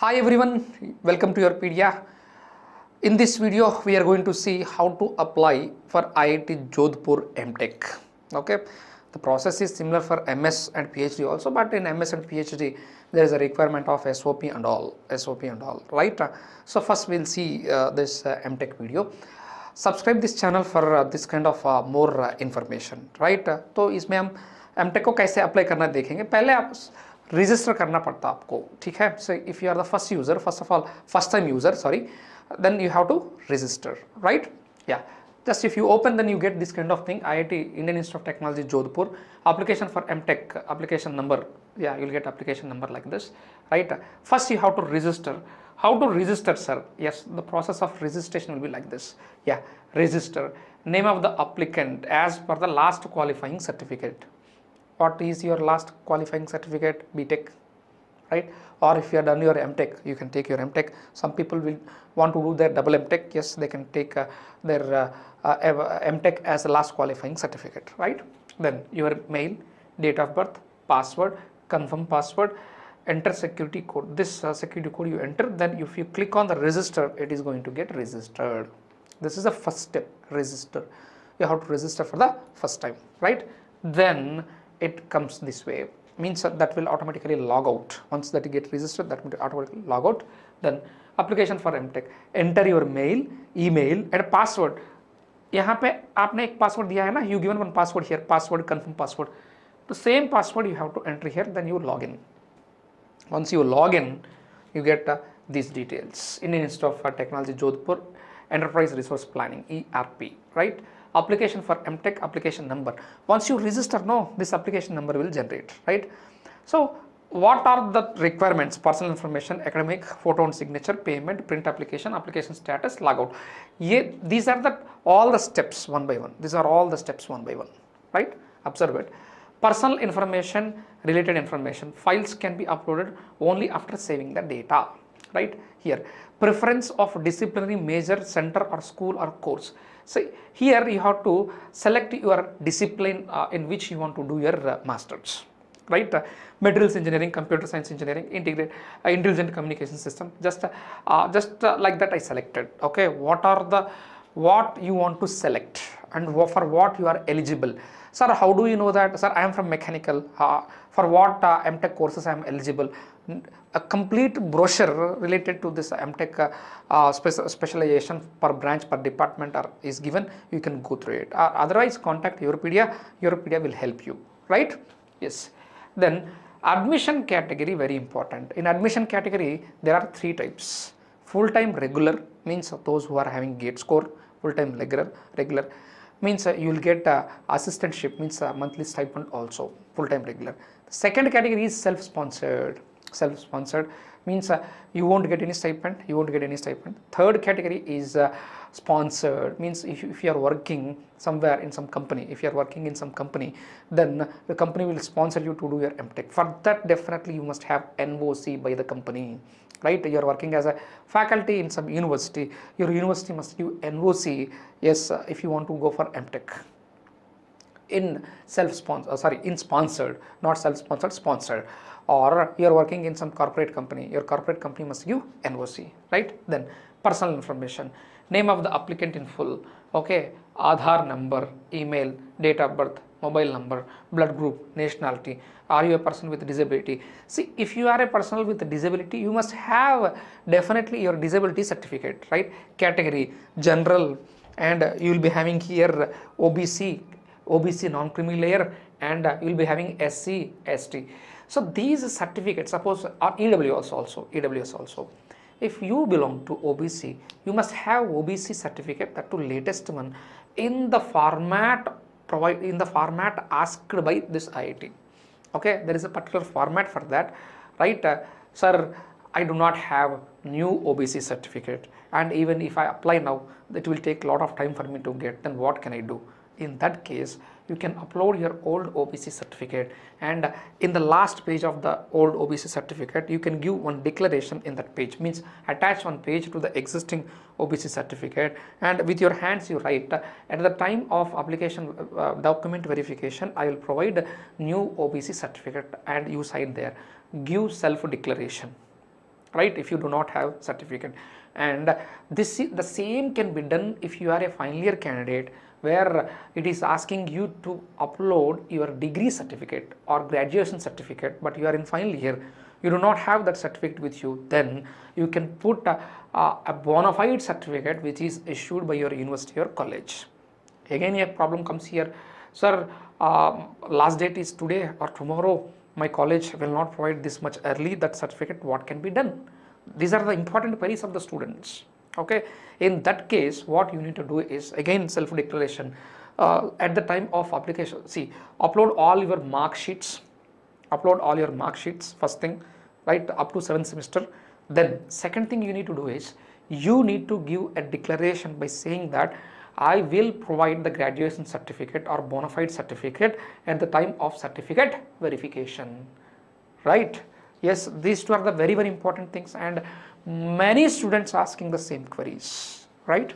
Hi everyone, welcome to your Pedia. In this video, we are going to see how to apply for IIT Jodhpur MTech. Okay, the process is similar for MS and PhD also, but in MS and PhD, there is a requirement of SOP and all, SOP and all, right? So first we'll see uh, this uh, MTech video. Subscribe this channel for this kind of more information right तो इसमें हम M को कैसे apply करना देखेंगे पहले आप register करना पड़ता आपको ठीक है so if you are the first user first of all first time user sorry then you have to register right yeah just if you open then you get this kind of thing IIT Indian Institute of Technology Jodhpur application for MTech application number yeah you'll get application number like this right first you have to register how to register sir yes the process of registration will be like this yeah register name of the applicant as per the last qualifying certificate what is your last qualifying certificate btech right? Or if you are done your mtech you can take your mtech some people will want to do their double mtech yes they can take uh, their uh, uh, mtech as a last qualifying certificate right? Then your mail date of birth password confirm password enter security code. This uh, security code you enter then if you click on the register it is going to get registered. This is the first step register. You have to register for the first time right? Then it comes this way means that, that will automatically log out once that you get registered that will automatically log out then application for mtech enter your mail email and password यहाँ पे आपने एक password दिया है ना you given one password here password confirm password तो same password you have to enter here then you log in once you log in you get uh, these details indian institute of uh, technology jodhpur enterprise resource planning erp right Application for mtech application number. Once you register no this application number will generate right? So what are the requirements? Personal information academic photo and signature payment print application application status logout. Ye, these are the all the steps one by one. These are all the steps one by one right? Observe it. Personal information related information files can be uploaded only after saving the data right here. Preference of disciplinary major center or school or course. So here you have to select your discipline uh, in which you want to do your uh, masters right? Uh, materials engineering computer science engineering integrate uh, intelligent communication system. Just uh, just uh, like that i selected okay? What are the what you want to select and for what you are eligible. Sir how do you know that? Sir i am from mechanical. Uh, for what uh, mtech courses i am eligible. A complete brochure related to this mtech uh, uh, spec- specialization per branch per department are, is given. You can go through it. Uh, otherwise contact YourPedia. YourPedia will help you. Right? Yes. Then admission category very important. In admission category there are three types. Full time regular means those who are having gate score full time regular regular means uh, you will get uh, assistantship means uh, monthly stipend also full time regular second category is self sponsored self sponsored means uh, you won't get any stipend you won't get any stipend. Third category is uh, sponsored means if you, if you are working somewhere in some company if you are working in some company then the company will sponsor you to do your mtech for that definitely you must have noc by the company right? You are working as a faculty in some university your university must give noc yes uh, if you want to go for mtech in self sponsor sorry in sponsored not self sponsored. Or you are working in some corporate company your corporate company must give noc right? Then personal information name of the applicant in full okay? Aadhaar number email date of birth mobile number blood group nationality. Are you a person with disability? See if you are a person with disability you must have definitely your disability certificate right? Category general and uh, you will be having here obc obc non-creamy layer and uh, you will be having sc st so these certificates suppose or ews also ews also. If you belong to obc you must have obc certificate that to latest one in the format provide in the format asked by this iit okay there is a particular format for that. Right uh, sir i do not have new obc certificate. And even if i apply now it will take a lot of time for me to get then what can i do in that case you can upload your old OBC certificate. And in the last page of the old OBC certificate you can give one declaration in that page. Means attach one page to the existing OBC certificate. And with your hands you write uh, at the time of application uh, document verification I will provide new OBC certificate and you sign there. Give self declaration. Right? If you do not have certificate. And this the same can be done if you are a final year candidate where it is asking you to upload your degree certificate or graduation certificate but you are in final year you do not have that certificate with you then you can put a, a, bona fide certificate which is issued by your university or college. Again a problem comes here. Sir uh, last date is today or tomorrow. My college will not provide this much early. That certificate what can be done? These are the important queries of the students okay? In that case what you need to do is again self declaration uh, at the time of application see upload all your mark sheets. Upload all your mark sheets first thing right up to seventh semester. Then second thing you need to do is you need to give a declaration by saying that I will provide the graduation certificate or bona fide certificate at the time of certificate verification. Right? Yes these two are the very very important things. And many students asking the same queries right?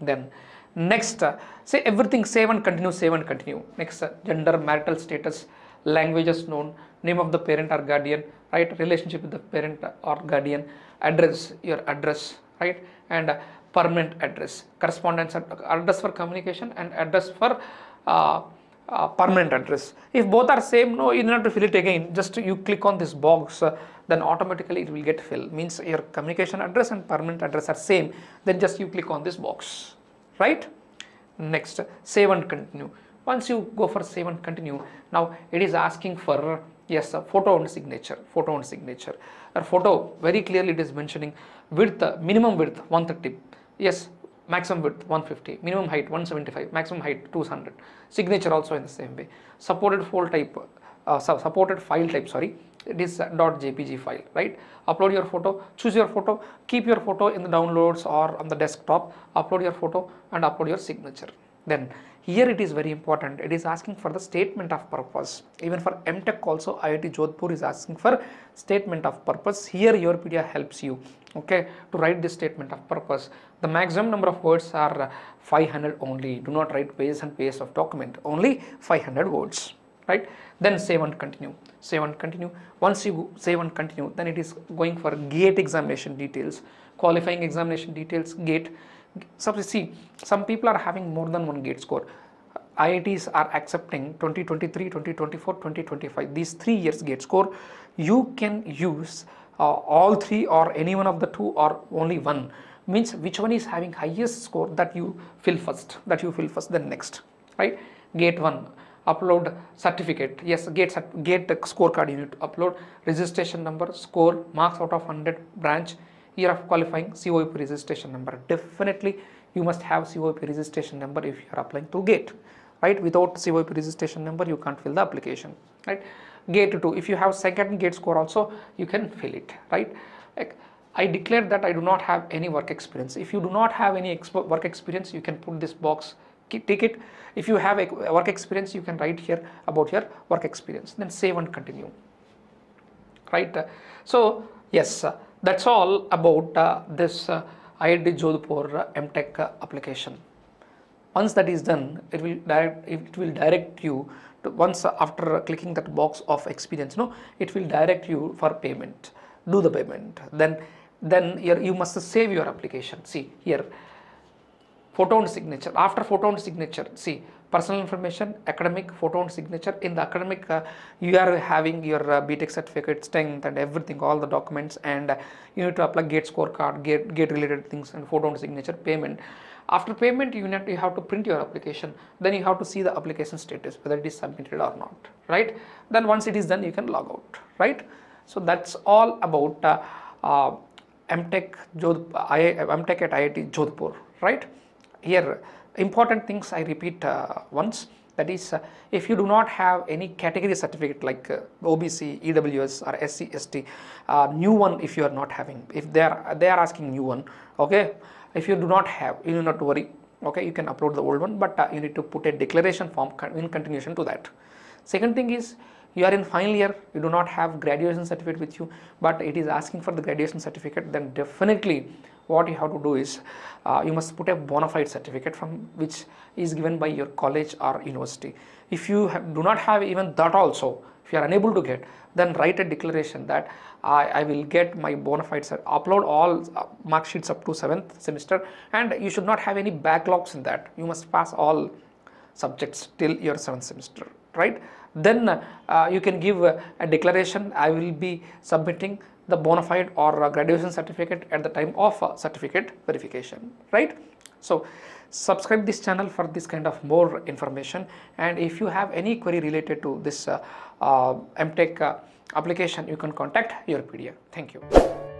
Then next uh, say everything save and continue save and continue. Next uh, gender marital status languages known name of the parent or guardian right? Relationship with the parent or guardian address your address right? And uh, permanent address correspondence address for communication and address for uh, permanent address. If both are same, no, you need not to fill it again. Just you click on this box, uh, then automatically it will get filled. Means your communication address and permanent address are same. Then just you click on this box, right? Next, save and continue. Once you go for save and continue, now it is asking for yes, a photo and signature, photo and signature. A photo very clearly it is mentioning width, minimum width 130. Yes, maximum width 150 minimum height 175 maximum height 200 signature also in the same way. Supported file type uh, supported file type sorry. It is .jpg file right? Upload your photo choose your photo keep your photo in the downloads or on the desktop. Upload your photo and upload your signature. Then here it is very important. It is asking for the statement of purpose. Even for mtech also iit jodhpur is asking for statement of purpose. Here your pedia helps you okay to write this statement of purpose. The maximum number of words are 500 only. Do not write pages and pages of document only 500 words right? Then save and continue save and continue. Once you save and continue then it is going for gate examination details. Qualifying examination details gate so see some people are having more than one gate score. IITs are accepting 2023 2024 2025 these three years gate score you can use uh, all three or any one of the two or only one. Means which one is having highest score that you fill first that you fill first then next right? Gate 1 upload certificate. Yes gate gate scorecard you need to upload. Registration number score marks out of 100 branch year of qualifying COAP registration number. Definitely you must have COAP registration number if you are applying to gate. Right? Without COAP registration number you can't fill the application. Right? Gate 2 if you have second gate score also you can fill it. Right? Like I declared that I do not have any work experience. If you do not have any work experience you can put this box take it. If you have a work experience you can write here about your work experience. Then save and continue. Right? So yes that's all about uh, this uh, IIT Jodhpur uh, MTech uh, application. Once that is done it will direct it will direct you to once after clicking that box of experience no it will direct you for payment. Do the payment. Then then here you must save your application. See here photo and signature. After photo and signature see personal information academic photo and signature in the academic uh, you are having your uh, btech certificate strength and everything all the documents and uh, you need to apply gate scorecard gate gate related things and photo and signature payment after payment, you, to, you have to print your application. Then you have to see the application status, whether it is submitted or not, right? Then once it is done, you can log out, right? So that's all about uh, uh, MTech, Jodh, I, MTech at IIT Jodhpur, right? Here, important things I repeat uh, once. That is, uh, if you do not have any category certificate like uh, OBC, EWS or SC, ST, uh, new one if you are not having, if they are, they are asking new one, okay, if you do not have you need not worry okay? You can upload the old one but uh, you need to put a declaration form in continuation to that. Second thing is you are in final year you do not have graduation certificate with you but it is asking for the graduation certificate then definitely what you have to do is uh, you must put a bona fide certificate from which is given by your college or university. If you do not have even that also if you are unable to get then write a declaration that I, I will get my bona fides. Upload all uh, mark sheets up to 7th semester and you should not have any backlogs in that. You must pass all subjects till your 7th semester right? Then uh, you can give a, a declaration i will be submitting the bona fide or graduation certificate at the time of uh, certificate verification right? So subscribe this channel for this kind of more information. And if you have any query related to this uh, uh, mtech uh, application you can contact your pedia thank you